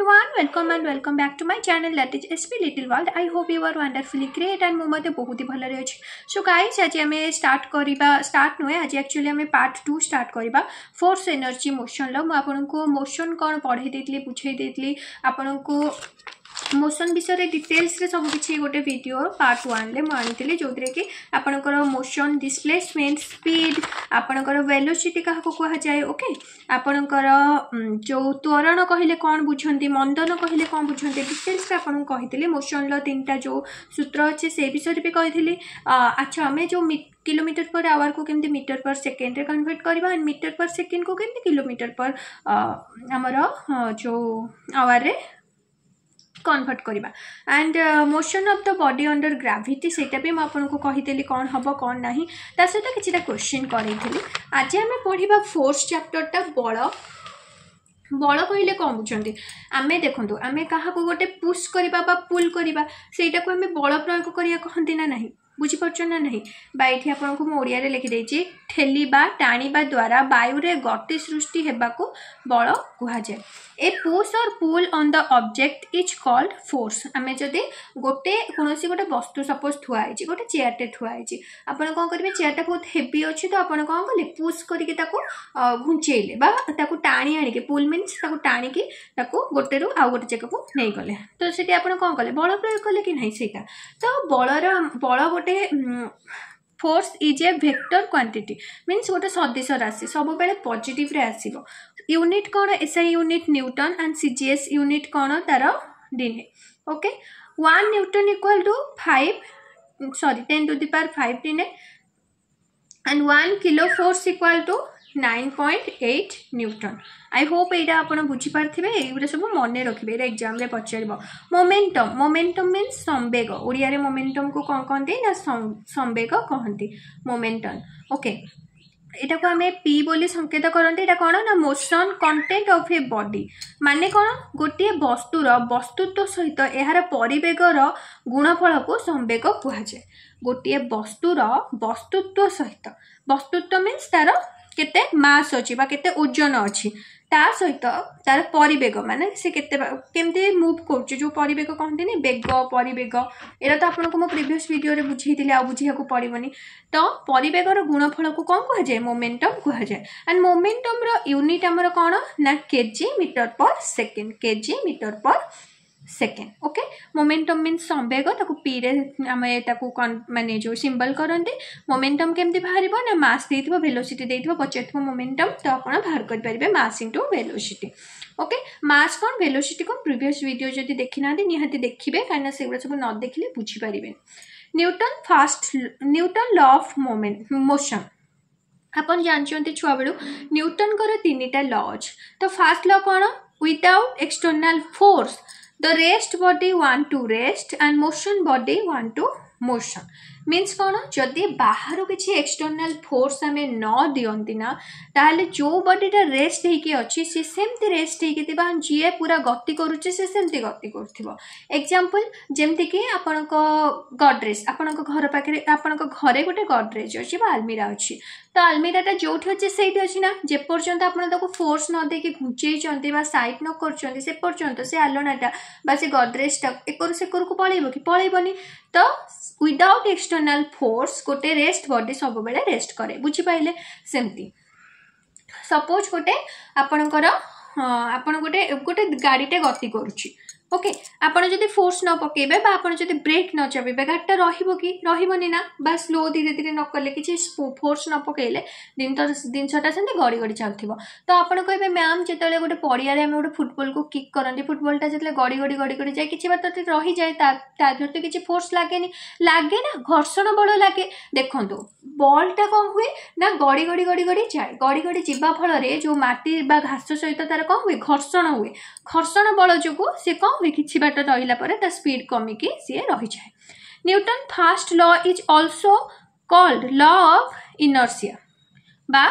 everyone welcome and welcome back to my channel that is sp little world i hope you are wonderfully great and ମୁଁ ମଧ୍ୟ ବହୁତ ଭଲରେ ଅଛି show guys ଆଜି ଆମେ start କରିବା ଷ୍ଟାର୍ଟ ନୁହେଁ ଆଜି ଆକ୍ଚୁଆଲି ଆମେ ପାର୍ଟ ଟୁ ଷ୍ଟାର୍ଟ କରିବା ଫୋର୍ସ ଏନର୍ଜି ମୋସନର ମୁଁ ଆପଣଙ୍କୁ ମୋସନ କ'ଣ ପଢ଼େଇ ଦେଇଥିଲି ବୁଝେଇ ଦେଇଥିଲି ଆପଣଙ୍କୁ ମୋସନ୍ ବିଷୟରେ ଡିଟେଲ୍ସରେ ସବୁକିଛି ଗୋଟେ ଭିଡ଼ିଓ ପାର୍ଟ ୱାନ୍ରେ ମୁଁ ଆଣିଥିଲି ଯେଉଁଥିରେ କି ଆପଣଙ୍କର ମୋସନ୍ ଡିସପ୍ଲେସମେଣ୍ଟ ସ୍ପିଡ୍ ଆପଣଙ୍କର ଭେଲୋସିଟି କାହାକୁ କୁହାଯାଏ ଓକେ ଆପଣଙ୍କର ଯେଉଁ ତ୍ୱରଣ କହିଲେ କ'ଣ ବୁଝନ୍ତି ମନ୍ଦନ କହିଲେ କ'ଣ ବୁଝନ୍ତି ଡିଟେଲ୍ସରେ ଆପଣଙ୍କୁ କହିଥିଲି ମୋସନ୍ର ତିନିଟା ଯେଉଁ ସୂତ୍ର ଅଛି ସେ ବିଷୟରେ ବି କହିଥିଲି ଆଚ୍ଛା ଆମେ ଯେଉଁ किलोमीटर पर आवर को केमती मीटर पर सेकेंड रे कन्वर्ट करवा एंड मीटर पर सेकेंड को केमती किलोमीटर पर आमर जो आवर रे কনভর্ট କରିବା and motion of the body under gravity ସେଇଟା ବି ମୁଁ ଆପଣଙ୍କୁ କହିଥିଲି କ'ଣ ହେବ କ'ଣ ନାହିଁ ତା ସହିତ କିଛିଟା କ୍ୱେଶ୍ଚିନ୍ କରେଇଥିଲି ଆଜି ଆମେ ପଢ଼ିବା ଫୋର୍ଥ ଚାପ୍ଟରଟା ବଳ বল কহিলে কম বুঝতে আমি দেখুন আমি কাহকু গোটে পুশ করা বা পুল করা সেইটা আমি বল প্রয়োগ করা কহতি না না ବୁଝିପାରୁଛନ୍ତି ନା ନାହିଁ ବା ଏଠି ଆପଣଙ୍କୁ ମୁଁ ଓଡ଼ିଆରେ ଲେଖିଦେଇଛି ଠେଲିବା ଟାଣିବା ଦ୍ୱାରା ବାୟୁରେ ଗତି ସୃଷ୍ଟି ହେବାକୁ ବଳ କୁହାଯାଏ a push or pull on the object is called force ଆମେ ଯଦି ଗୋଟେ କୌଣସି ଗୋଟେ ବସ୍ତୁ ସପୋଜ୍ ଥୁଆ ହେଇଛି ଗୋଟେ ଚେୟାରଟେ ଥୁଆ ହେଇଛି ଆପଣ କ'ଣ କରିବେ ଚେୟାରଟା ବହୁତ ହେଭି ଅଛି ତ ଆପଣ କ'ଣ କଲେ ପୁସ୍ କରିକି ତାକୁ ଘୁଞ୍ଚେଇଲେ ବା ତାକୁ ଟାଣି ଆଣିକି ପୁଲ୍ ମିନ୍ସ ତାକୁ ଟାଣିକି ତାକୁ ଗୋଟେରୁ ଆଉ ଗୋଟେ ଜାଗାକୁ ନେଇଗଲେ ତ ସେଠି ଆପଣ କ'ଣ କଲେ ବଳ ପ୍ରୟୋଗ କଲେ କି ନାହିଁ ସେଇଟା ତ ବଳର ବଳ ଗୋଟେ गोटे force is a vector quantity means गोटे सदिश राशि सबुबले पजिटिव रे आसीबो unit cone SI unit newton and CGS unit कौन तारो dyne okay 1 newton equal to five sorry ten to the power five dyne and 1 kilo force equal to nine point eight newton I hope ଏଇଟା ଆପଣ ବୁଝିପାରିଥିବେ ଏଇଗୁଡ଼ା ସବୁ ମନେ ରଖିବେ ଏଇଟା ଏକ୍ଜାମ୍ରେ ପଚାରିବ ମୋମେଣ୍ଟମ୍ ମୋମେଣ୍ଟମ୍ ମିନ୍ସ ସମ୍ବେଗ ଓଡ଼ିଆରେ ମୋମେଣ୍ଟମ୍କୁ କ'ଣ କହନ୍ତି ନା ସମ୍ବେଗ କହନ୍ତି ମୋମେଣ୍ଟନ୍ ଓକେ ଏଇଟାକୁ ଆମେ ପି ବୋଲି ସଂକେତ କରନ୍ତି ଏଇଟା କ'ଣ ନା motion content of a body ମାନେ କ'ଣ ଗୋଟିଏ ବସ୍ତୁର ବସ୍ତୁତ୍ୱ ସହିତ ଏହାର ପରିବେଗର ଗୁଣଫଳକୁ ସମ୍ବେଗ କୁହାଯାଏ ଗୋଟିଏ ବସ୍ତୁର ବସ୍ତୁତ୍ୱ ସହିତ ବସ୍ତୁତ୍ୱ ମିନ୍ସ ତା'ର କେତେ ମାସ୍ ଅଛି ବା କେତେ ଓଜନ ଅଛି ତା ସହିତ ତାର ପରିବେଗ ମାନେ ସେ କେତେ କେମିତି ମୁଭ୍ କରୁଛି ଯେଉଁ ପରିବେଗ କହନ୍ତିନି ବେଗ ପରିବେଗ ଏଇଟା ତ ଆପଣଙ୍କୁ ମୁଁ ପ୍ରିଭିୟସ୍ ଭିଡ଼ିଓରେ ବୁଝେଇଥିଲି ଆଉ ବୁଝିବାକୁ ପଡ଼ିବନି ତ ପରିବେଗର ଗୁଣଫଳକୁ କ'ଣ କୁହାଯାଏ ମୋମେଣ୍ଟମ୍ କୁହାଯାଏ ଆଣ୍ଡ ମୋମେଣ୍ଟମ୍ର ୟୁନିଟ୍ ଆମର କ'ଣ ନା KG metre per second KG metre per second okay momentum means ସମ୍ବେଗ ତାକୁ ପିରେ ଆମେ ତାକୁ ମାନେ ଯେଉଁ ସିମ୍ବଲ୍ କରନ୍ତି ମୋମେଣ୍ଟମ୍ କେମିତି ବାହାରିବ ନା ମାସ୍ ଦେଇଥିବ ଭେଲୋସିଟି ଦେଇଥିବ ପଚାରିଥିବ ମୋମେଣ୍ଟମ୍ ତ ଆପଣ ବାହାର କରିପାରିବେ mass into velocity okay mass କ'ଣ ଭେଲୋସିଟିକୁ ପ୍ରିଭିୟସ୍ ଭିଡ଼ିଓ ଯଦି ଦେଖିନାହାନ୍ତି ନିହାତି ଦେଖିବେ କାହିଁକିନା ସେଗୁଡ଼ା ସବୁ ନ ଦେଖିଲେ ବୁଝିପାରିବେନି Newton first Newton law of moment motion ଆପଣ ଜାଣିଛନ୍ତି ଛୁଆବେଳୁ ନ୍ୟୁଟନ୍ଙ୍କର ତିନିଟା ଲ ଅଛି ତ ଫାଷ୍ଟ ଲ କ'ଣ without external force the rest body want to rest and motion body want to motion means କ'ଣ ଯଦି ବାହାରୁ କିଛି ଏକ୍ସଟର୍ନାଲ୍ ଫୋର୍ସ ଆମେ ନ ଦିଅନ୍ତି ନା ତାହେଲେ ଯେଉଁ ବଡ଼ିଟା ରେଷ୍ଟ ହେଇକି ଅଛି ସେ ସେମିତି ରେଷ୍ଟ ହେଇକି ଥିବ ଯିଏ ପୁରା ଗତି କରୁଛି ସେ ସେମିତି ଗତି କରୁଥିବ ଏକ୍ଜାମ୍ପଲ୍ ଯେମିତିକି ଆପଣଙ୍କ ଗଡ଼ରେଜ୍ ଆପଣଙ୍କ ଘର ପାଖରେ ଆପଣଙ୍କ ଘରେ ଗୋଟେ ଗଡ଼ରେଜ୍ ଅଛି ବା ଆଲମିରା ଅଛି তো আলমিরাটা ଯେଉଁଠି ଅଛି ସେଇଠି ଅଛି ନା ଯେପର୍ଯ୍ୟନ୍ତ ଆପଣ ତାକୁ ଫୋର୍ସ ନ ଦେଇକି ଘୁଞ୍ଚେଇଛନ୍ତି ବା ସାଇଟ୍ ନ କରୁଛନ୍ତି ସେ ପର୍ଯ୍ୟନ୍ତ ସେ ଆଲଣାଟା ବା ସେ ଗଡ଼ରେଜଟା ଏକରୁ ସେକରକୁ ପଳେଇବ କି ପଳେଇବନି ତ ୱିଦାଉଟ୍ ଏକ୍ସଟର୍ନାଲ୍ ଫୋର୍ସ ଗୋଟେ ରେଷ୍ଟ ବଡି ସବୁବେଳେ ରେଷ୍ଟ କରେ ବୁଝିପାରିଲେ ସେମିତି ସପୋଜ୍ ଗୋଟେ ଆପଣଙ୍କର ଆପଣ ଗୋଟେ ଗୋଟେ ଗାଡ଼ିଟେ ଗତି କରୁଛି ওকে ଆପଣ ଯଦି ଫୋର୍ସ ନ ପକାଇବେ ବା ଆପଣ ଯଦି ବ୍ରେକ୍ ନ ଚାବିବେ ଗାଡ଼ିଟା ରହିବ କି ରହିବନି ନା ବା ସ୍ଲୋ ଧୀରେ ଧୀରେ ନ କଲେ କିଛି ଫୋର୍ସ ନ ପକାଇଲେ ଜିନିଷଟା ସେମିତି ଗଡ଼ି ଗଡ଼ି ଚାଲୁଥିବ ତ ଆପଣ କହିବେ ମ୍ୟାମ୍ ଯେତେବେଳେ ଗୋଟେ ପଡ଼ିଆରେ ଆମେ ଗୋଟେ ଫୁଟବଲ୍କୁ କିକ୍ କରନ୍ତି ଫୁଟବଲ୍ଟା ଯେତେବେଳେ ଗଡ଼ି ଗଡ଼ି ଗଡ଼ି ଗଡ଼ି ଯାଏ କିଛି ବାଟ ରହିଯାଏ ତା ଦେହରେ ତ କିଛି ଫୋର୍ସ ଲାଗେନି ଲାଗେ ନା ଘର୍ଷଣ ବଳ ଲାଗେ ଦେଖନ୍ତୁ বলটা କ'ଣ ହୁଏ ନା ଗଡ଼ି ଗଡ଼ି ଗଡ଼ି ଗଡ଼ି ଯାଏ ଗଡ଼ି ଗଡ଼ି ଯିବା ଫଳରେ ଯେଉଁ ମାଟି ବା ଘାସ ସହିତ ତା'ର କ'ଣ ହୁଏ ଘର୍ଷଣ ହୁଏ ଘର୍ଷଣ ବଳ ଯୋଗୁଁ ସେ କ'ଣ ହୁଏ କିଛି ବାଟ ରହିଲା ପରେ ତା ସ୍ପିଡ୍ କମିକି ସିଏ ରହିଯାଏ newton first law is also called law of inertia ବା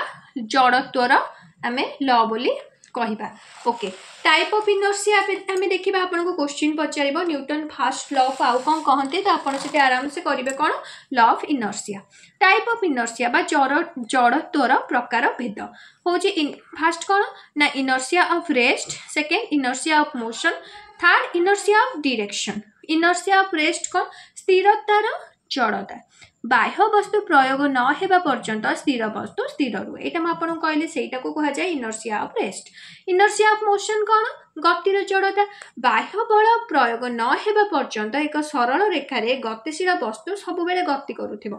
ଜଡ଼ତ୍ୱର ଆମେ ଲ ବୋଲି କହିବା ଓକେ ଟାଇପ୍ ଅଫ୍ ଇନର୍ସିଆ ଆମେ ଦେଖିବା ଆପଣଙ୍କୁ କୋଶ୍ଚିନ୍ ପଚାରିବ ନ୍ୟୁଟନ୍ ଫାର୍ଷ୍ଟ ଲ'କୁ ଆଉ କ'ଣ କହନ୍ତି ତ ଆପଣ ସେଠି ଆରାମସେ କରିବେ କ'ଣ law of inertia type of inertia ବା ଜଡ଼ ଜଡ଼ତ୍ୱର ପ୍ରକାର ଭେଦ ହେଉଛି ଫାର୍ଷ୍ଟ କ'ଣ ନା inertia of rest second inertia of motion third inertia of direction inertia of rest କ'ଣ ସ୍ଥିରତାର ଜଡ଼ତା ବାହ୍ୟ ବସ୍ତୁ ପ୍ରୟୋଗ ନ ହେବା ପର୍ଯ୍ୟନ୍ତ ସ୍ଥିର ବସ୍ତୁ ସ୍ଥିର ରୁହେ ଏଇଟା ମୁଁ ଆପଣଙ୍କୁ କହିଲି ସେଇଟାକୁ କୁହାଯାଏ inertia of rest inertia of motion କ'ଣ ଗତିର ଜଡ଼ତା ବାହ୍ୟ ବଳ ପ୍ରୟୋଗ ନ ହେବା ପର୍ଯ୍ୟନ୍ତ ଏକ ସରଳ ରେଖାରେ ଗତିଶୀଳ ବସ୍ତୁ ସବୁବେଳେ ଗତି କରୁଥିବ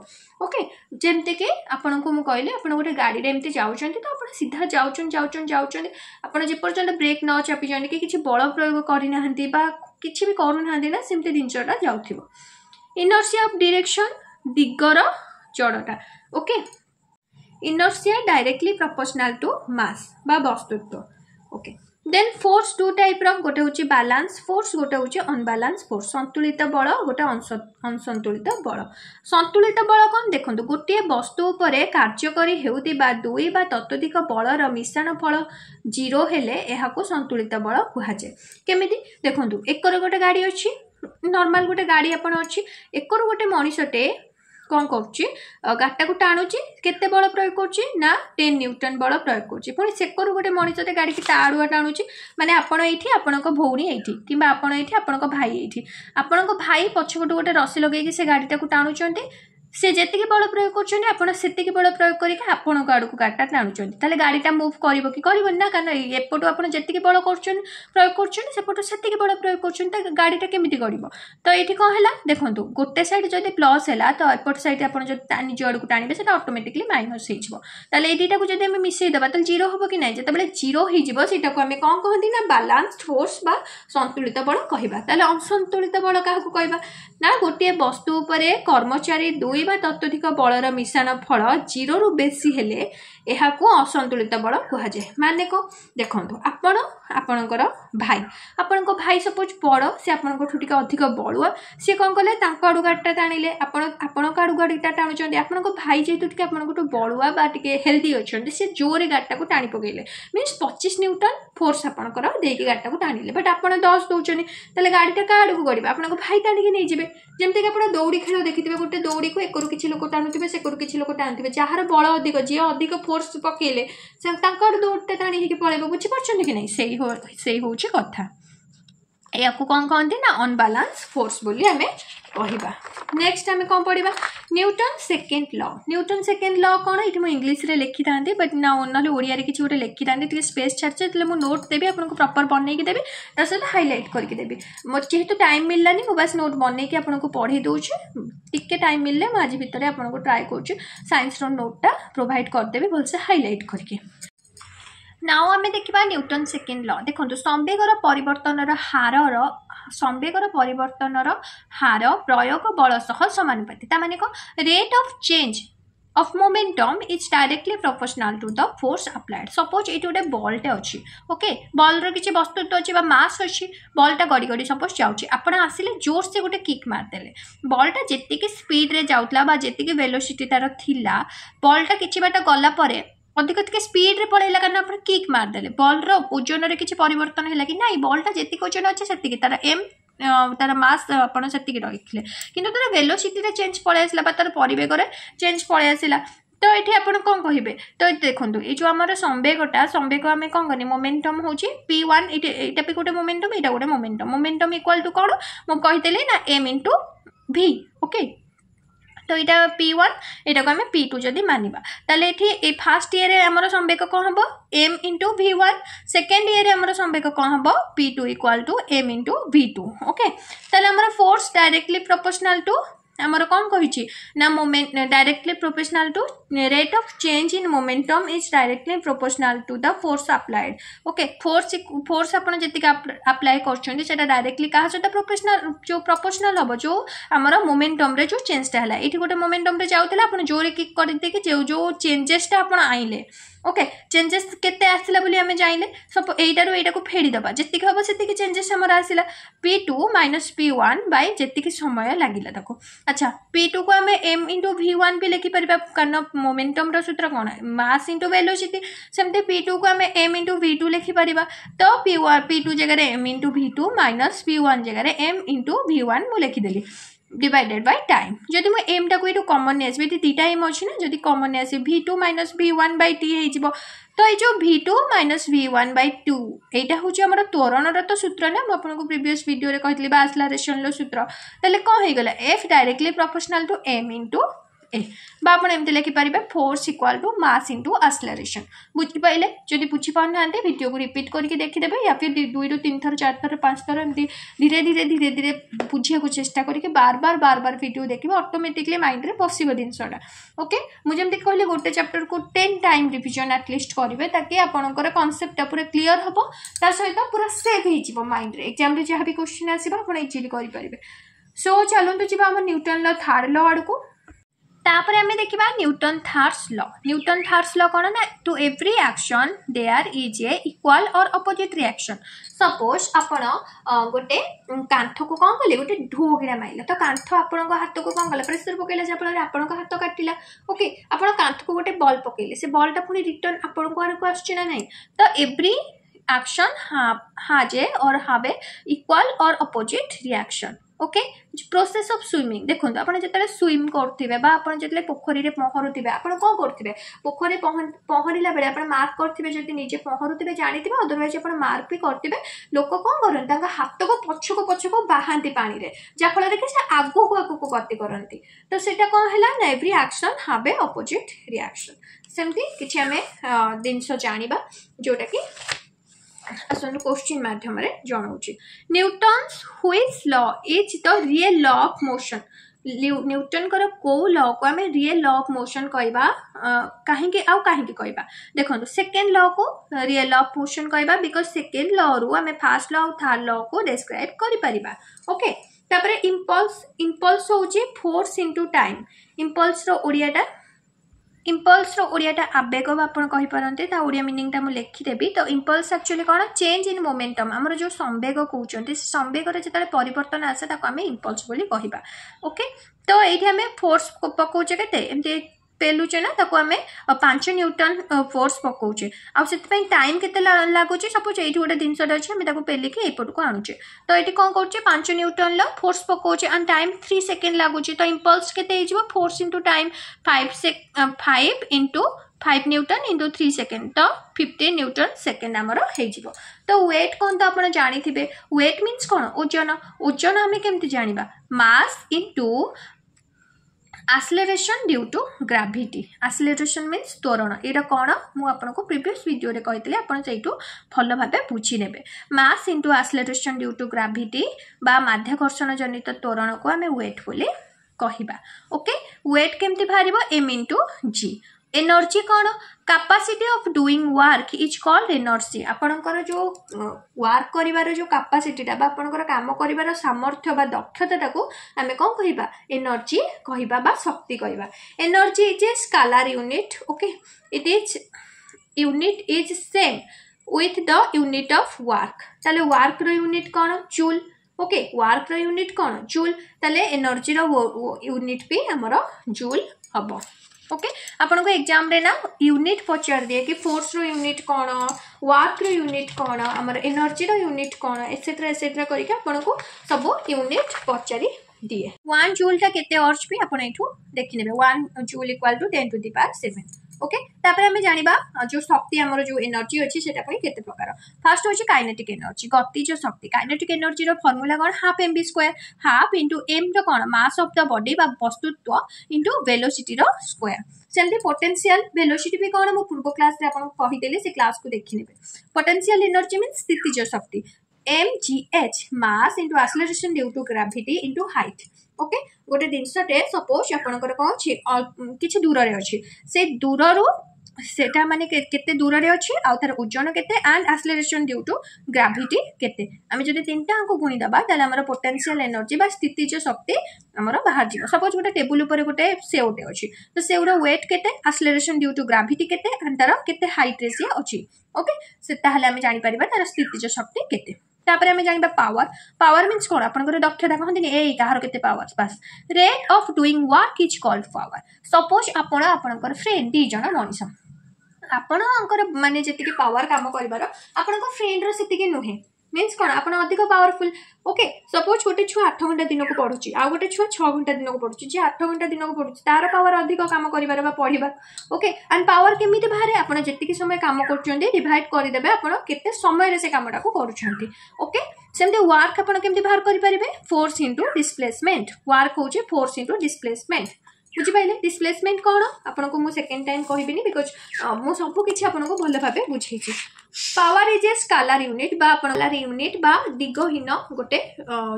ଓକେ ଯେମିତିକି ଆପଣଙ୍କୁ ମୁଁ କହିଲି ଆପଣ ଗୋଟେ ଗାଡ଼ିରେ ଏମିତି ଯାଉଛନ୍ତି ତ ଆପଣ ସିଧା ଯାଉଛନ୍ତି ଯାଉଛନ୍ତି ଯାଉଛନ୍ତି ଆପଣ ଯେପର୍ଯ୍ୟନ୍ତ ବ୍ରେକ୍ ନ ଚାପିଛନ୍ତି କି କିଛି ବଳ ପ୍ରୟୋଗ କରିନାହାନ୍ତି ବା କିଛି ବି କରୁନାହାନ୍ତି ନା ସେମିତି ଜିନିଷଟା ଯାଉଥିବ ଇନର୍ସିଆ ଅଫ୍ ଡିରେକ୍ସନ୍ ଦିଗର ଚଡ଼ଟା okay inertia directly proportional to mass ବା ବସ୍ତୁତ୍ୱ ଓକେ ଦେନ୍ ଫୋର୍ସ ଟୁ ଟାଇପ୍ର ଗୋଟେ ହେଉଛି ବାଲାନ୍ସ ଫୋର୍ସ ଗୋଟେ ହେଉଛି ଅନବାଲାନ୍ସ ଫୋର୍ସ ସନ୍ତୁଳିତ ବଳ ଗୋଟେ ଅନସନ୍ତୁଳିତ ବଳ ସନ୍ତୁଳିତ ବଳ କ'ଣ ଦେଖନ୍ତୁ ଗୋଟିଏ ବସ୍ତୁ ଉପରେ କାର୍ଯ୍ୟକାରୀ ହେଉଥିବା ଦୁଇ ବା ତତ୍ୱଧିକ ବଳର ମିଶାଣ ଫଳ ଜିରୋ ହେଲେ ଏହାକୁ ସନ୍ତୁଳିତ ବଳ କୁହାଯାଏ କେମିତି ଦେଖନ୍ତୁ ଏକର ଗୋଟେ ଗାଡ଼ି ଅଛି ନର୍ମାଲ୍ ଗୋଟେ ଗାଡ଼ି ଆପଣ ଅଛି ଏକରୁ ଗୋଟେ ମଣିଷଟେ କ'ଣ କରୁଛି ଗାଡ଼ିଟାକୁ ଟାଣୁଛି କେତେ ବଳ ପ୍ରୟୋଗ କରୁଛି ନା ଟେନ୍ ନ୍ୟୁଟନ୍ ବଳ ପ୍ରୟୋଗ କରୁଛି ପୁଣି ସେକରୁ ଗୋଟେ ମଣିଷଟେ ଗାଡ଼ିକି ତା ଆଡ଼ୁଆ ଟାଣୁଛି ମାନେ ଆପଣ ଏଇଠି ଆପଣଙ୍କ ଭଉଣୀ ଏଇଠି କିମ୍ବା ଆପଣ ଏଇଠି ଆପଣଙ୍କ ଭାଇ ଏଇଠି ଆପଣଙ୍କ ଭାଇ ପଛପଟୁ ଗୋଟେ ରସି ଲଗେଇକି ସେ ଗାଡ଼ିଟାକୁ ଟାଣୁଛନ୍ତି সে যেতিকি বল প্রয়োগ করছেন আপনার সেতিকি বল প্রয়োগ করিকি আপনার আড়ক গাড়িটা টাণুচ্ছেন তাহলে গাড়িটা মুভ করব কি করবনি না কারণ এপটু আপনার যেতিকি বল করছেন প্রয়োগ করছেন সেপটু সেতিকি বল প্রয়োগ করছেন তা গাড়িটা কেমিতি গড়ব তো এটি কম হল দেখুন গোটে সাইড যদি প্লস হল তো এপট সাইড আপনার যদি নিজ আড়ক টাণবে সেটা অটোমেটিকলি মাইনস হয়ে যাব তাহলে এই দুইটাকে যদি আমি মিশাই দেবা তাহলে জিরো হব কি না যেতবে জিরো হয়ে যাব সেটাকে আমি কম কহতি না বালান্সড ফোর্স বা সন্তুলিত বল কহবা তাহলে অসন্তুলিত বল কাহকু কহবা না গোটিয়ে বস্তু উপরে কর্মচারী দুই ଦୁଇ ବା ତତ୍ୱଧିକ ବଳର ମିଶାଣ ଫଳ ଜିରୋରୁ ବେଶୀ ହେଲେ ଏହାକୁ ଅସନ୍ତୁଳିତ ବଳ କୁହାଯାଏ ମାନେ କ'ଣ ଦେଖନ୍ତୁ ଆପଣ ଆପଣଙ୍କର ଭାଇ ଆପଣଙ୍କ ଭାଇ ସପୋଜ୍ ବଡ଼ ସେ ଆପଣଙ୍କଠୁ ଟିକେ ଅଧିକ ବଳୁଆ ସିଏ କ'ଣ କଲେ ତାଙ୍କ ଆଡ଼ୁ ଗାଡ଼ିଟା ଟାଣିଲେ ଆପଣ ଆପଣଙ୍କ ଆଡ଼ୁ ଗାଡ଼ିଟା ଟାଣୁଛନ୍ତି ଆପଣଙ୍କ ଭାଇ ଯେହେତୁ ଟିକେ ଆପଣଙ୍କଠୁ ବଳୁଆ ବା ଟିକେ ହେଲ୍ଦି ଅଛନ୍ତି ସେ ଜୋରେ ଗାଡ଼ିଟାକୁ ଟାଣି ପକାଇଲେ ମିନ୍ସ ପଚିଶ ନ୍ୟୁଟନ୍ ଫୋର୍ସ ଆପଣଙ୍କର ଦେଇକି ଗାଡ଼ିଟାକୁ ଟାଣିଲେ ବଟ୍ ଆପଣ ଦଶ ଦେଉଛନ୍ତି ତାହେଲେ ଗାଡ଼ିଟା କାହା ଆଡ଼କୁ ଗଡ଼ିବ ଆପଣଙ୍କ ଭାଇ ଟାଣିକି ନେଇଯିବେ ଯେମିତିକି ଆପଣ ଦୌଡ଼ି ଖେଳ ଦେଖିଥିବେ ଗୋଟେ ଦୌଡ଼ିକୁ ଏକରୁ କିଛି ଲୋକ ଟାଣୁଥିବେ ସେକରୁ କିଛି ଲୋକ ଟାଣୁଥିବେ ଯାହାର ବଳ ଅଧିକ ଯିଏ ଅଧିକ ଫୋର୍ସ ପକାଇଲେ ତାଙ୍କର ଦୌଡ଼ଟା ଟାଣିକି ପଳାଇବ ବୁଝିପାରୁଛନ୍ତି କି ନାହିଁ ସେଇ ସେଇ ହେଉଛି କଥା ଏହାକୁ କ'ଣ କହନ୍ତି ନା ଅନବାଲାନ୍ସ ଫୋର୍ସ ବୋଲି ଆମେ କହିବା ନେକ୍ସଟ ଆମେ କ'ଣ ପଢ଼ିବା Newton second law Newton second law କ'ଣ ଏଠି ମୁଁ ଇଂଲିଶରେ ଲେଖିଥାନ୍ତି ବଟ୍ ନା ନହେଲେ ଓଡ଼ିଆରେ କିଛି ଗୋଟେ ଲେଖିଥାନ୍ତି ଟିକେ ସ୍ପେସ୍ ଛାଡ଼ିଛି ଯେତେବେଳେ ମୁଁ ନୋଟ୍ ଦେବି ଆପଣଙ୍କୁ ପ୍ରପର୍ ବନେଇକି ଦେବି ତା ସହିତ ହାଇଲାଇଟ୍ କରିକି ଦେବି ମୋର ଯେହେତୁ ଟାଇମ୍ ମିଳିଲାନି ମୁଁ ବାସ୍ ନୋଟ୍ ବନେଇକି ଆପଣଙ୍କୁ ପଢ଼େଇ ଦେଉଛି ଟିକେ ଟାଇମ୍ ମିଳିଲେ ମୁଁ ଆଜି ଭିତରେ ଆପଣଙ୍କୁ ଟ୍ରାଏ କରୁଛି ସାଇନ୍ସର ନୋଟ୍ଟା ପ୍ରୋଭାଇଡ଼ କରିଦେବି ଭଲସେ ହାଇଲାଇଟ୍ କରିକି ନାଉ ଆମେ ଦେଖିବା ନ୍ୟୁଟନ୍ ସେକେଣ୍ଡ ଲ ଦେଖନ୍ତୁ ସମ୍ବେଗର ପରିବର୍ତ୍ତନର ହାରର ସମ୍ବେଗର ପରିବର୍ତ୍ତନର ହାର ପ୍ରୟୋଗ ବଳ ସହ ସମାନୁପାତି ତା ମାନେ କ'ଣ rate of change of momentum is directly proportional to the force applied suppose ଏଇଠି ଗୋଟେ ବଲ୍ଟେ ଅଛି ଓକେ ବଲ୍ର କିଛି ବସ୍ତୁତ୍ୱ ଅଛି ବା ମାସ୍ ଅଛି ବଲ୍ଟା ଗଡ଼ି ଗଡ଼ି ସପୋଜ୍ ଯାଉଛି ଆପଣ ଆସିଲେ ଜୋର୍ସେ ଗୋଟେ କିକ୍ ମାରିଦେଲେ ବଲ୍ଟା ଯେତିକି ସ୍ପିଡ଼୍ରେ ଯାଉଥିଲା ବା ଯେତିକି ଭେଲୋସିଟି ତା'ର ଥିଲା ବଲ୍ଟା କିଛି ବାଟ ଗଲା ପରେ ଅଧିକ ଟିକେ ସ୍ପିଡ଼ରେ ପଳେଇଲା କାରଣ ଆପଣ କିକ୍ ମାରିଦେଲେ ବଲ୍ର ଓଜନରେ କିଛି ପରିବର୍ତ୍ତନ ହେଲା କି ନା ଏଇ ବଲ୍ଟା ଯେତିକି ଓଜନ ଅଛି ସେତିକି ତା'ର ଏମ୍ ତା'ର ମାସ୍ ଆପଣ ସେତିକି ରହିଥିଲେ କିନ୍ତୁ ତା'ର ଭେଲୋସିଟିରେ ଚେଞ୍ଜ ପଳେଇ ଆସିଲା ବା ତା'ର ପରିବେଗରେ ଚେଞ୍ଜ ପଳେଇ ଆସିଲା ତ ଏଠି ଆପଣ କ'ଣ କହିବେ ତ ଦେଖନ୍ତୁ ଏଇ ଯେଉଁ ଆମର ସମ୍ବେଗଟା ସମ୍ବେଗ ଆମେ କ'ଣ କନେ ମୋମେଣ୍ଟମ୍ ହେଉଛି ପି ୱାନ୍ ଏଇଟା ଏଇଟା ବି ଗୋଟେ ମୋମେଣ୍ଟମ୍ ଏଇଟା ଗୋଟେ ମୋମେଣ୍ଟମ୍ ମୋମେଣ୍ଟମ୍ ଇକ୍ୱାଲ୍ ଟୁ କ'ଣ ମୁଁ କହିଦେଲି ନା M into V okay তো এটা পি ওয়ান এটাকে আমি পি টু যদি মানিবা তাহলে এটি এই ফার্স্ট ইয়েরে আমার সম্বেক কম হব M into V one second ইয়েরে আমার সম্বেক কম হব P two equal to M into V two okay তাহলে আমার ফোর্স ডাইরেক্টলি প্রপোর্শনাল টু आमर कौन कही ना directly proportional to rate of chase in momentum is directly proportional to the force applied okay force force आप जी आप्लाए करा directly क्या सहित प्रोफेसनाल जो प्रोपोर्शनल हम जो आम मोमेंटम्रे जो चेंजटा है ये गोटे मोमेटम्रे जाऊला आप जोरे किक करदे जो जो चेंजेसटा आप आईले ওকে চেঞ্জেস কেতে আসিলা বলে আমি জাইলে সব এইটার এইটাকে ফেড়ি দেবা যেতিকি হব সেতিকি চেঞ্জেস আমার আসিলা P two minus P one by যেতিকি সময় লাগিলা তাকে আচ্ছা পি টু কু আমি এম ইন্টু ভি ওয়ান বি লিখিপারা কারণ মোমেন্টমর সূত্র কোণ মাস ইন্টু ভেলোসিটি সেমতি পি টু কু আমি এম ইন্টু ভি টু লিখিপারা তো পি ওয়ান পি টু জায়গায় M into V two minus P one জায়গায় এম ইন্টু ভি ওয়ান মু লিখিদেলি ডিভাইডেড বাই টাইম যদি মু এমটাকু এটু কমন নিয়ে আসবি এটি দুইটা এম অছি না যদি কমন নিয়ে আসি V two minus V one by T হয়ে যাব তো এই যে V two minus V one by two এইটা হচ্ছে আমার তোরণর তো সূত্র না মু আপনার প্রিভিয়স ভিডিওরে কে বা আসলারেসনর সূত্র তাহলে কম হয়ে গেল F directly proportional to M into A বা ଆପଣ ଏମିତି ଲେଖିପାରିବେ force equal to mass into acceleration ବୁଝିପାରିଲେ ଯଦି ବୁଝିପାରୁନାହାନ୍ତି ଭିଡ଼ିଓକୁ ରିପିଟ୍ କରିକି ଦେଖିଦେବେ ୟା ଫିର୍ ଦୁଇରୁ ତିନି ଥର ଚାରି ଥର ପାଞ୍ଚ ଥର ଏମିତି ଧୀରେ ଧୀରେ ଧୀରେ ଧୀରେ ବୁଝିବାକୁ ଚେଷ୍ଟା କରିକି ବାର ବାର ବାର ବାର ଭିଡ଼ିଓ ଦେଖିବେ ଅଟୋମେଟିକଲି ମାଇଣ୍ଡରେ ବସିବ ଜିନିଷଟା ଓକେ ମୁଁ ଯେମିତି କହିଲି ଗୋଟେ ଚାପ୍ଟରକୁ ten time revision at least କରିବେ ତାକି ଆପଣଙ୍କର କନସେପ୍ଟଟା ପୁରା କ୍ଲିଅର୍ ହେବ ତା ସହିତ ପୁରା ସେଭ୍ ହେଇଯିବ ମାଇଣ୍ଡରେ ଏକ୍ଜାମ୍ରେ ଯାହା ବି କ୍ୱେଶ୍ଚିନ୍ ଆସିବ ଆପଣ ଇଜିଲି କରିପାରିବେ ସୋ ଚାଲନ୍ତୁ ଯିବା ଆମ ନ୍ୟୁଟନ୍ ଲ ଥାର୍ଡ଼ ଲ ଆଡ଼କୁ তাপরে আমি দেখিবা Newton thirds law Newton thirds law কোন না to every action there is a equal or opposite reaction suppose আপন গোটে কাঁথকু কম কলে গোটে ঢোকিনা মাইলে তো কাঁথ আপনার হাতকু কম কলা প্রেসর পকাইলা যা ফলে আপনার হাত কাটিলা ওকে আপনার কাঁথকু গোটে বল পকাইলে সে বলটা পুনি রিটর্ন আপনার আড়ক আসছে না নাই তো every action have has a or have a equal or opposite reaction okay process of swimming ଦେଖନ୍ତୁ ଆପଣ ଯେତେବେଳେ ସୁଇମ୍ କରୁଥିବେ ବା ଆପଣ ଯେତେବେଳେ ପୋଖରୀରେ ପହଁରୁଥିବେ ଆପଣ କ'ଣ କରୁଥିବେ ପୋଖରୀରେ ପହଁରିଲା ବେଳେ ଆପଣ ମାର୍କ କରିଥିବେ ଯଦି ନିଜେ ପହଁରୁଥିବେ ଜାଣିଥିବେ ଅଦରୱାଇଜ୍ ଆପଣ ମାର୍କ ବି କରିଥିବେ ଲୋକ କ'ଣ କରନ୍ତି ତାଙ୍କ ହାତକୁ ପଛକୁ ପଛକୁ ବାହାନ୍ତି ପାଣିରେ ଯାହାଫଳରେ କି ସେ ଆଗକୁ ଆଗକୁ ଗତି କରନ୍ତି ତ ସେଇଟା କ'ଣ ହେଲା ନା every action have a opposite reaction ସେମିତି କିଛି ଆମେ ଜିନିଷ ଜାଣିବା ଯେଉଁଟାକି ଆସନ୍ତୁ କୋଶ୍ଚିନ୍ ମାଧ୍ୟମରେ ଜଣାଉଛି newton's which law is the real law of motion ନ୍ୟୁଟନଙ୍କର କେଉଁ ଲ'କୁ ଆମେ ରିଏଲ୍ ଲ ଅଫ୍ ମୋସନ୍ କହିବା କାହିଁକି ଆଉ କାହିଁକି କହିବା ଦେଖନ୍ତୁ ସେକେଣ୍ଡ ଲ'କୁ ରିଏଲ୍ ଲ ଅଫ୍ ମୋସନ୍ କହିବା ବିକଜ୍ ସେକେଣ୍ଡ ଲ'ରୁ ଆମେ ଫାର୍ଷ୍ଟ ଲ ଆଉ ଥାର୍ଡ଼ ଲ'କୁ ଡେସ୍କ୍ରାଇବ୍ କରିପାରିବା ଓକେ ତାପରେ ଇମ୍ପଲ୍ସ ଇମ୍ପଲ୍ସ ହେଉଛି ଫୋର୍ସ ଇଣ୍ଟୁ ଟାଇମ୍ ଇମ୍ପଲ୍ସର ଓଡ଼ିଆଟା ইম্পলসর ওড়িয়াটা আবেগ বা আপনার কহিপারতে তা ওড়িয়া মিনিংটা আমি লিখিদেবি তো ইম্পলস আকচুয়ালি কোণ চেঞ্জ ইন মোমেন্টম আমার যে সম্বেগ কৌন সে সম্বেগর যেতে পরিবর্তন আসে তাকে আমি ইম্পলস বলে কহা ওকে তো এইটি আমি ফোর্স পকাউছে কেতে এমনি ପେଲୁଛେ ନା ତାକୁ ଆମେ ପାଞ୍ଚ ନ୍ୟୁଟନ୍ ଫୋର୍ସ ପକାଉଛେ ଆଉ ସେଥିପାଇଁ ଟାଇମ୍ କେତେ ଲାଗୁଛି ସପୋଜ୍ ଏଇଠି ଗୋଟେ ଜିନିଷଟା ଅଛି ଆମେ ତାକୁ ପେଲିକି ଏଇପଟକୁ ଆଣୁଛେ ତ ଏଠି କ'ଣ କରୁଛେ ପାଞ୍ଚ ନ୍ୟୁଟନ୍ର ଫୋର୍ସ ପକାଉଛେ ଆଣ୍ଡ ଟାଇମ୍ ଥ୍ରୀ ସେକେଣ୍ଡ ଲାଗୁଛି ତ ଇମ୍ପଲ୍ସ କେତେ ହେଇଯିବ ଫୋର୍ସ ଇଣ୍ଟୁ ଟାଇମ୍ ଫାଇଭ୍ ସେ five into five Newton into three second ତ ଫିଫ୍ଟିନ୍ ନ୍ୟୁଟନ୍ ସେକେଣ୍ଡ ଆମର ହେଇଯିବ ତ ୱେଟ୍ ওয়েট কোণ তো আপনার জাঁথিবে ওয়েট মিন্স ଓଜନ ওজন ওজন আমি কেমতি জাঁয়া mass acceleration due to gravity acceleration means ତ୍ୱରଣ ଏଇଟା କ'ଣ ମୁଁ ଆପଣଙ୍କୁ ପ୍ରିଭିୟସ୍ ଭିଡ଼ିଓରେ କହିଥିଲି ଆପଣ ସେଇଠୁ ଭଲ ଭାବେ ବୁଝିନେବେ mass into acceleration due to gravity ବା ମାଧ୍ୟାକର୍ଷଣ ଜନିତ ତ୍ୱରଣକୁ ଆମେ ୱେଟ୍ ବୋଲି କହିବା ଓକେ ୱେଟ୍ କେମିତି ବାହାରିବ ଏମ୍ ଇଣ୍ଟୁ ଜି એનર્જી କ'ଣ capacity of doing work is called energy ଆପଣଙ୍କର ଯେଉଁ ୱାର୍କ କରିବାର ଯେଉଁ କାପାସିଟିଟା ବା ଆପଣଙ୍କର କାମ କରିବାର ସାମର୍ଥ୍ୟ ବା ଦକ୍ଷତାଟାକୁ ଆମେ କ'ଣ କହିବା ଏନର୍ଜି କହିବା ବା ଶକ୍ତି କହିବା energy is a scalar unit okay it is unit is same with the unit of work ତାହେଲେ ୱାର୍କର ୟୁନିଟ୍ କ'ଣ ଚୁଲ୍ ଓକେ ୱାର୍କର ୟୁନିଟ୍ କ'ଣ ଜୁଲ୍ ତାହେଲେ ଏନର୍ଜିର ୟୁନିଟ୍ ବି ଆମର ଜୁଲ୍ ହେବ ओके आपण एग्जाम ना यूनिट पचार दिए कि फोर्स रो यूनिट कोन वर्क रूनिट कौन आम एनर्जी रो यूनिट कोन एसेट्रा एसेट्रा करके आपण सब यूनिट पचारी दिए 1 जूल टा केते अर्ज भी आपण एठू देखि joule equal to 10 to the power 7 okay ତାପରେ ଆମେ ଜାଣିବା ଯୋଉ ଶକ୍ତି ଆମର ଯୋଉ ଏନର୍ଜି ଅଛି ସେଟା ପାଇଁ କେତେ ପ୍ରକାର ଫାର୍ଷ୍ଟ ହେଉଛି କାଇନେଟିକ୍ ଏନର୍ଜି ଗତିଜ ଶକ୍ତି କାଇନେଟିକ୍ ଏନର୍ଜିର ଫର୍ମୁଲା କ'ଣ half M V square half into ଏମ୍ର କ'ଣ ମାସ୍ ଅଫ୍ ଦ ବଡି ବା ବସ୍ତୁତ୍ୱ ଇଣ୍ଟୁ ଭେଲୋସିଟିର ସ୍କୋୟାର ସେମିତି ପୋଟେନ୍ସିଆଲ ଭେଲୋସିଟି ବି କ'ଣ ମୁଁ ପୂର୍ବ କ୍ଲାସରେ ଆପଣଙ୍କୁ କହିଦେଲି ସେ କ୍ଲାସକୁ ଦେଖିନେବେ ପୋଟେନ୍ସିଆଲ ଏନର୍ଜି ମିନ୍ସ ସ୍ଥିତିଜ ଶକ୍ତି mgh mass into acceleration due to gravity into height okay ଗୋଟେ ଜିନିଷଟେ ସପୋଜ୍ ଆପଣଙ୍କର କ'ଣ ଅଛି କିଛି ଦୂରରେ ଅଛି ସେ ଦୂରରୁ ସେଟା ମାନେ କେତେ ଦୂରରେ ଅଛି ଆଉ ତାର ଓଜନ କେତେ and acceleration due to gravity କେତେ ଆମେ ଯଦି ତିନିଟାଙ୍କୁ ଗୁଣିଦେବା ତାହେଲେ ଆମର ପୋଟେନ୍ସିଆଲ ଏନର୍ଜି ବା ସ୍ଥିତିଜ ଶକ୍ତି ଆମର ବାହାରିଯିବ ସପୋଜ୍ ଗୋଟେ ଟେବୁଲ ଉପରେ ଗୋଟେ ସେଓଟେ ଅଛି ତ ସେଓର ୱେଟ୍ କେତେ ଆସଲେରେସନ୍ ଡ୍ୟୁ ଟୁ ଗ୍ରାଭିଟି କେତେ ଆଣ୍ଡ ତାର କେତେ ହାଇଟ୍ରେ ସିଏ ଅଛି ଓକେ ସେ ତାହେଲେ ଆମେ ଜାଣିପାରିବା ତାର ସ୍ଥିତିଜ ଶକ୍ତି କେତେ ତାପରେ ଆମେ ଜାଣିବା ପାୱାର ପାୱାର ମିନ୍ସ କ'ଣ ଆପଣଙ୍କର ଦକ୍ଷତା କହନ୍ତିନି ଏଇ କାହାର କେତେ power bus rate of doing work is called power suppose ଆପଣ ଆପଣଙ୍କର ଫ୍ରେଣ୍ଡ ଦୁଇ ଜଣ ମଣିଷ ଆପଣଙ୍କର ମାନେ ଯେତିକି ପାୱାର କାମ କରିବାର ଆପଣଙ୍କ ଫ୍ରେଣ୍ଡର ସେତିକି ନୁହେଁ ମିନ୍ସ କ'ଣ ଆପଣ ଅଧିକ ପାୱାରଫୁଲ୍ ଓକେ ସପୋଜ୍ ଗୋଟେ ଛୁଆ ଆଠ ଘଣ୍ଟା ଦିନକୁ ପଢ଼ୁଛି ଆଉ ଗୋଟେ ଛୁଆ ଛଅ ଘଣ୍ଟା ଦିନକୁ ପଢ଼ୁଛି ଯିଏ ଆଠ ଘଣ୍ଟା ଦିନକୁ ପଢ଼ୁଛି ତାର ପାୱାର ଅଧିକ କାମ କରିବାର ବା ପଢ଼ିବାର ଓକେ ଆଣ୍ଡ ପାୱାର କେମିତି ବାହାରେ ଆପଣ ଯେତିକି ସମୟ କାମ କରୁଛନ୍ତି ଡିଭାଇଡ଼ କରିଦେବେ ଆପଣ କେତେ ସମୟରେ ସେ କାମଟାକୁ କରୁଛନ୍ତି ଓକେ ସେମିତି ୱାର୍କ ଆପଣ କେମିତି ବାହାର କରିପାରିବେ ଫୋର୍ସ ଇଣ୍ଟୁ ଡିସପ୍ଲେସମେଣ୍ଟ ୱାର୍କ ହେଉଛି ଫୋର୍ସ ଇଣ୍ଟୁ ଡିସପ୍ଲେସମେଣ୍ଟ बुझिपाले डिस्प्लेसमेंट कौन आपको मुझे सेकेंड टाइम कह बिकज मु सबकि भल भाव बुझे power is a scalar unit बालार unit बा दिगहीन गोटे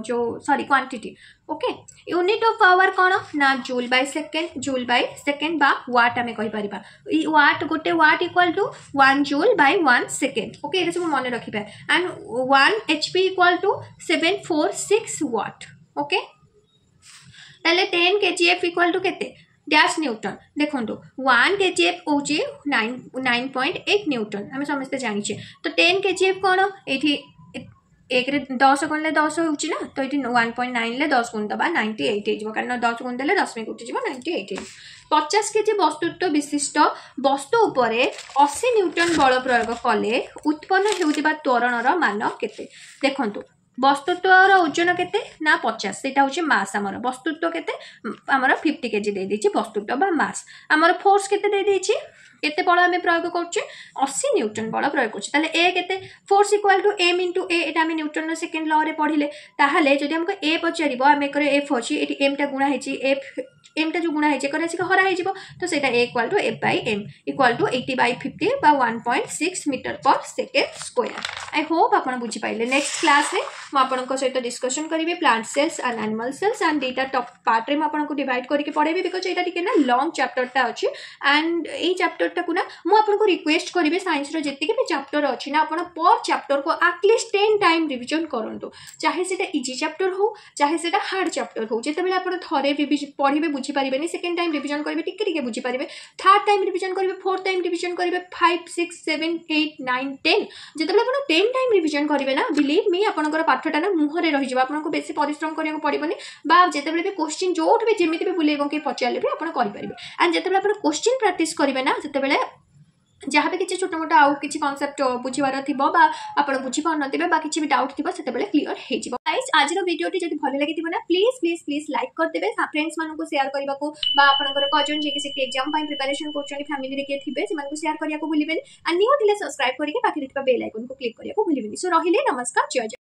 जो सरी quantity okay unit of power कौन ना joule by second joule by second बा व्वाट आम कहीपर व्वाट गोटे watt equal to one joule by one second okay ये सब मन रखिपे and one H P equal to seven four six watt okay তাহলে টেন কেজিএফ ইকুয়াল টু কেতে dash newton দেখন্তু ওয়ান কেজিএফ হচ্ছে nine nine point eight newton আমি সমস্তে জানিছে তো টেন কেজিএফ কোণ এইটি একরে দশ গণলে দশ হচ্ছে না তো এটি ওয়ান পয়েন্ট নাইনলে দশ গুণ দেবা নাইনটি এইট হয়ে যাব কারণ দশ গুণ দেলে দশমিক উঠি যাব নাইনটি এইট হয়ে পচাশ কেজি বস্তুত্ব বিশিষ্ট বস্তু উপরে অশী নিউটন বল প্রয়োগ কলে উৎপন্ন হেউথিবা ত্বরণর মান কেতে দেখন্তু ବସ୍ତୁତ୍ୱର ଓଜନ କେତେ ନା ପଚାଶ ସେଇଟା ହେଉଛି ମାସ୍ ଆମର ବସ୍ତୁତ୍ୱ କେତେ ଆମର ଫିଫ୍ଟି କେଜି দিয়েছি বস্তুত্ব বা মাস আমার ফোর্স କେତେ দিয়েছি କେତେ বড় আমি প্রয়োগ করছি অশি নিউটন বড় প্রয়োগ করছি তাহলে এ কেতে force equal to m into a এটা আমি নিউটনর সেকেন্ড লরে পড়লে তাহলে যদি আমাকে এ পচারিব আমি এ এফ অছি এটি এমটা গুণা হয়েছি এফ এমটা ଯେଉଁ ଗୁଣା ହେଇଛି ଏକରେ ଆସିକି ହରା ହେଇଯିବ ତ ସେଇଟା a equal to a by m equal to eighty by fifty ବା one point six meter per second square I hope ଆପଣ ବୁଝିପାରିଲେ ନେକ୍ସଟ କ୍ଲାସ୍ରେ ମୁଁ ଆପଣଙ୍କ ସହିତ ଡିସ୍କସନ୍ କରିବି plant cells and animal cells and ଦୁଇଟା ଟପ୍ ପାର୍ଟରେ ମୁଁ ଆପଣଙ୍କୁ ଡିଭାଇଡ଼ କରିକି ପଢ଼େଇବି ବିକଜ୍ ଏଇଟା ଟିକେ ନା ଲଙ୍ଗ୍ ଚାପ୍ଟରଟା ଅଛି ଆଣ୍ଡ ଏଇ ଚାପ୍ଟରଟାକୁ ନା ମୁଁ ଆପଣଙ୍କୁ ରିକ୍ୱେଷ୍ଟ କରିବି ସାଇନ୍ସର ଯେତିକି ବି ଚାପ୍ଟର ଅଛି ନା ଆପଣ per ଚାପ୍ଟରକୁ at least ten time revision କରନ୍ତୁ ଚାହେ ସେଇଟା ଇଜି ଚାପ୍ଟର ହଉ ଚାହେ ସେଇଟା ହାର୍ଡ଼ ଚାପ୍ଟର ହଉ ଯେତେବେଳେ ଆପଣ ଥରେ ପଢ଼ିବେ বুঝিপারে সেকেন্ড টাইম রিভিজন করবে টিকি টিকি বুঝিপারে থার্ড টাইম রিভিজন করবে ফোর্থ টাইম রিভিজন করবে five six seven eight nine ten যেতবে আপনার টেন টাইম রিভিজন করবে না বিলিভ মি আপনার পাঠটা না মুহরে রয়েছে আপনার বেশি পরিশ্রম করা পড়বনি বা যেতবে বি কোশ্চিন যেটি যেমি বি বুলেব কে পচারে বি আপনার করে পারে আন্ড যেতবে আপনার কোশ্চিন প্র্যাকটিস করবে না সেতবে जहाँ भी कि छोट मोट आउ कि कनसेप्ट बुझार थी आप बुझी पा ना कि भी डाउट थी से क्लीयर हो आज भिडियो जब भले लगे ना प्लीज प्लीज प्लीज लाइक करदे फ्रेंड्स मानक सेयार करने को आपर कजन जी किसी एक्जाम प्रिपेरेसन कर फैमिली किए थे सेयार करने को भूलेंगे न्यू थी सब्सक्राइब करके बाकी बेल आइकन को क्लिक करने को भूलेंगे सो रही नमस्कार जय जय